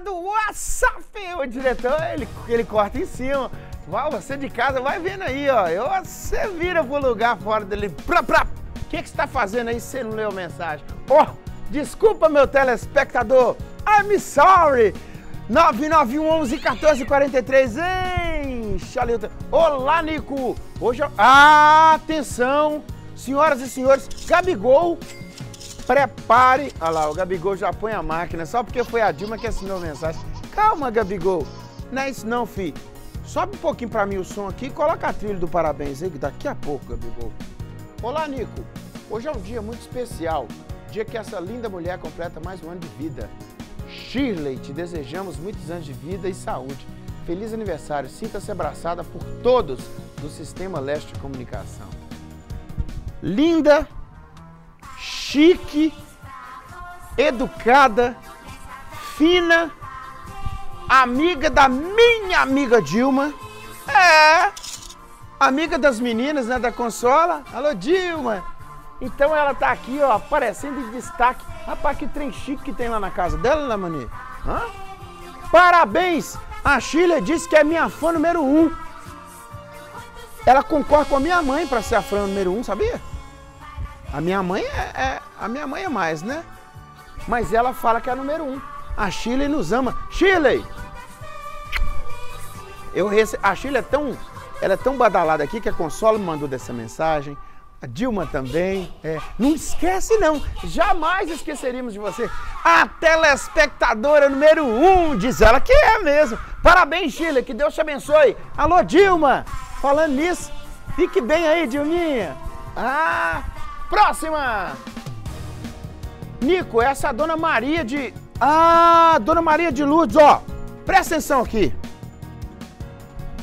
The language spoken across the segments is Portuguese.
do WhatsApp, o diretor, ele, ele corta em cima. Vai, você de casa, vai vendo aí, ó. Eu, você vira pro lugar fora dele. Pra, pra. O que, que você tá fazendo aí se você não leu mensagem? Ó, oh, desculpa, meu telespectador. I'm sorry. 991 1443, hein, Chalilton? Olá, Nico. Hoje, ah, atenção, senhoras e senhores, Gabigol prepare. Olha lá, o Gabigol já põe a máquina, só porque foi a Dilma que assinou a mensagem. Calma, Gabigol. Não é isso não, fi. Sobe um pouquinho pra mim o som aqui e coloca a trilha do parabéns aí, daqui a pouco, Gabigol. Olá, Nico. Hoje é um dia muito especial. Dia que essa linda mulher completa mais um ano de vida. Shirley, te desejamos muitos anos de vida e saúde. Feliz aniversário. Sinta-se abraçada por todos do Sistema Leste de Comunicação. Linda chique, educada, fina, amiga da minha amiga Dilma. É, amiga das meninas, né, da consola. Alô, Dilma. Então ela tá aqui, ó, aparecendo em destaque. Rapaz, que trem chique que tem lá na casa dela, né, Mani? Hã? Parabéns! A Sheila disse que é minha fã número um. Ela concorre com a minha mãe para ser a fã número um, sabia? A minha mãe é, é, a minha mãe é mais, né? Mas ela fala que é a número um. A Chile nos ama. Chile! Eu rece... A Chile é tão, ela é tão badalada aqui que a Consola me mandou dessa mensagem. A Dilma também. É. Não esquece, não. Jamais esqueceríamos de você. A telespectadora número um, diz ela que é mesmo. Parabéns, Chile. Que Deus te abençoe. Alô, Dilma. Falando nisso, fique bem aí, Dilminha. Ah, Próxima! Nico, essa é a Dona Maria de... Ah, Dona Maria de Lourdes, ó. Presta atenção aqui.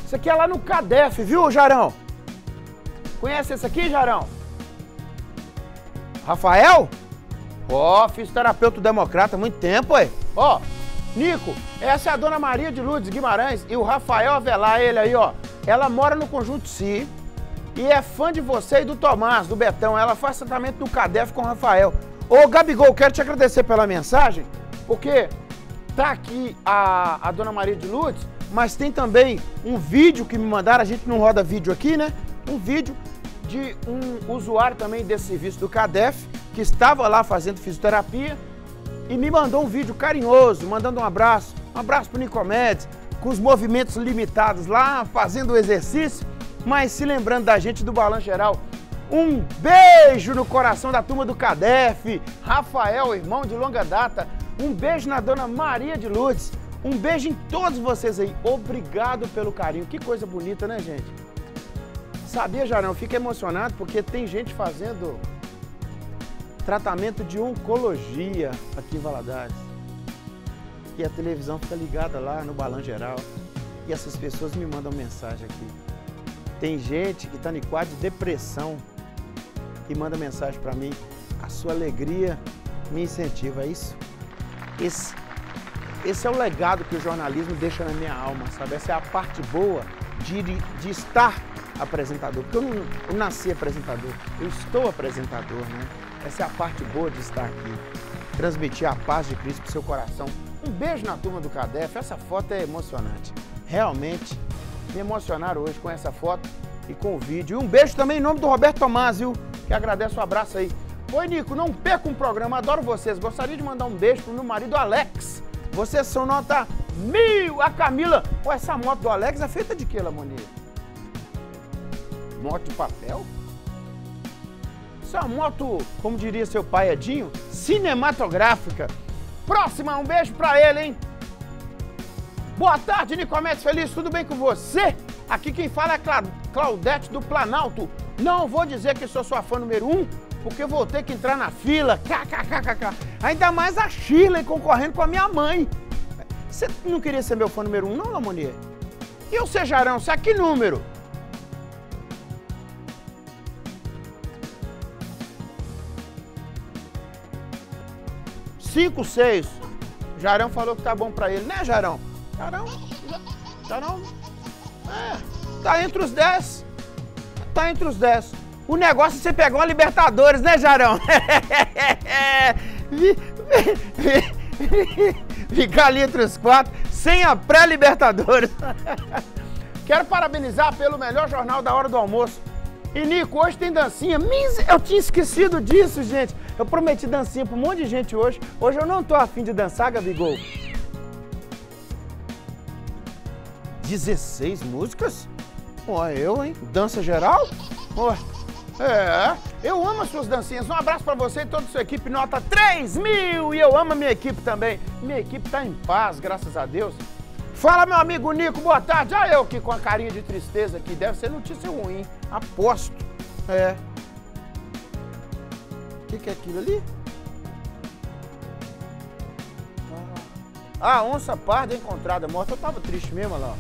Isso aqui é lá no CADEF, viu, Jarão? Conhece esse aqui, Jarão? Rafael? Ó, oh, fisioterapeuta democrata há muito tempo, ué. Ó, Nico, essa é a Dona Maria de Lourdes Guimarães e o Rafael Avelar, ele aí, ó. Ela mora no Conjunto Si, e é fã de você e do Tomás, do Betão. Ela faz tratamento no CADEF com o Rafael. Ô, Gabigol, quero te agradecer pela mensagem, porque tá aqui a, a Dona Maria de Lourdes, mas tem também um vídeo que me mandaram, a gente não roda vídeo aqui, né? Um vídeo de um usuário também desse serviço do CADEF, que estava lá fazendo fisioterapia e me mandou um vídeo carinhoso, mandando um abraço, um abraço pro Nicomedes, com os movimentos limitados lá, fazendo o exercício mas se lembrando da gente do Balanço Geral, um beijo no coração da turma do CADEF, Rafael, irmão de longa data, um beijo na dona Maria de Lourdes, um beijo em todos vocês aí. Obrigado pelo carinho. Que coisa bonita, né, gente? Sabia, Jarão? Fico emocionado porque tem gente fazendo tratamento de oncologia aqui em Valadares. E a televisão fica ligada lá no Balanço Geral. E essas pessoas me mandam mensagem aqui. Tem gente que está em quadro de depressão e manda mensagem para mim. A sua alegria me incentiva, é isso? Esse, esse é o legado que o jornalismo deixa na minha alma, sabe? Essa é a parte boa de, de estar apresentador. Porque eu não eu nasci apresentador, eu estou apresentador, né? Essa é a parte boa de estar aqui. Transmitir a paz de Cristo para o seu coração. Um beijo na turma do CADEF. Essa foto é emocionante. Realmente me emocionaram hoje com essa foto e com o vídeo. E um beijo também em nome do Roberto Tomás, viu? Que agradeço o abraço aí. Oi, Nico, não perca um programa, adoro vocês. Gostaria de mandar um beijo pro meu marido Alex. Vocês são nota mil. A Camila, Pô, essa moto do Alex é feita de que, Lamoni? Moto de papel? Isso é uma moto, como diria seu pai Edinho, cinematográfica. Próxima, um beijo pra ele, hein? Boa tarde, Nicomedes Feliz, tudo bem com você? Aqui quem fala é Claudete do Planalto. Não vou dizer que sou sua fã número um, porque vou ter que entrar na fila. KKKKK. Ainda mais a Shirley concorrendo com a minha mãe. Você não queria ser meu fã número um, não, Lamonier? E o Sejarão, você é que número? Cinco, seis. Jarão falou que tá bom pra ele, né, Jarão? Jarão, Jarão, é, tá entre os 10. Tá entre os 10. O negócio é você pegar uma Libertadores, né, Jarão? ficar ali entre os quatro, sem a pré-Libertadores. Quero parabenizar pelo melhor jornal da hora do almoço. E Nico, hoje tem dancinha. Eu tinha esquecido disso, gente. Eu prometi dancinha pra um monte de gente hoje. Hoje eu não tô afim de dançar, Gabigol. 16 músicas? Ó, eu, hein? Dança geral? Ó, é, eu amo as suas dancinhas. Um abraço para você e toda a sua equipe, nota 3 mil! E eu amo a minha equipe também. Minha equipe tá em paz, graças a Deus. Fala, meu amigo Nico, boa tarde. Ah, eu aqui com a carinha de tristeza aqui. Deve ser notícia ruim, aposto. É. O que, que é aquilo ali? Ah, onça parda encontrada morta. Eu tava triste mesmo, lá.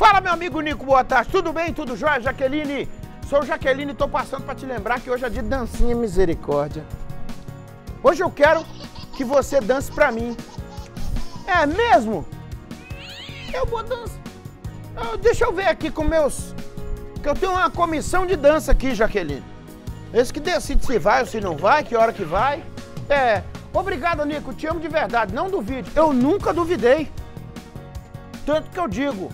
Fala, meu amigo Nico, boa tarde. Tudo bem? Tudo jóia? Jaqueline? Sou Jaqueline e tô passando para te lembrar que hoje é de dancinha misericórdia. Hoje eu quero que você dance para mim. É mesmo? Eu vou dançar. deixa eu ver aqui com meus... Que eu tenho uma comissão de dança aqui, Jaqueline. Esse que decide se vai ou se não vai, que hora que vai. É, obrigado, Nico, te amo de verdade, não duvide. Eu nunca duvidei. Tanto que eu digo,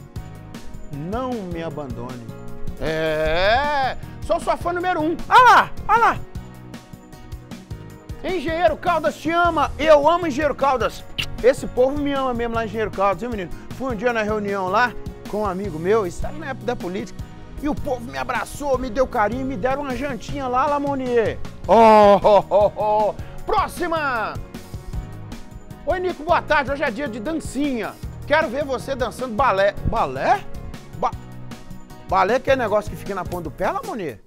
não me abandone. É, sou sua fã número um. Olha lá, olha lá. Engenheiro Caldas te ama, eu amo Engenheiro Caldas. Esse povo me ama mesmo lá em Engenheiro Caldas, viu menino? Fui um dia na reunião lá com um amigo meu, isso na época da política. E o povo me abraçou, me deu carinho, me deram uma jantinha lá, Lamonier. Oh, oh, oh, oh. Próxima! Oi, Nico, boa tarde. Hoje é dia de dancinha. Quero ver você dançando balé. Balé? Ba balé que é negócio que fica na ponta do pé, Lamonier?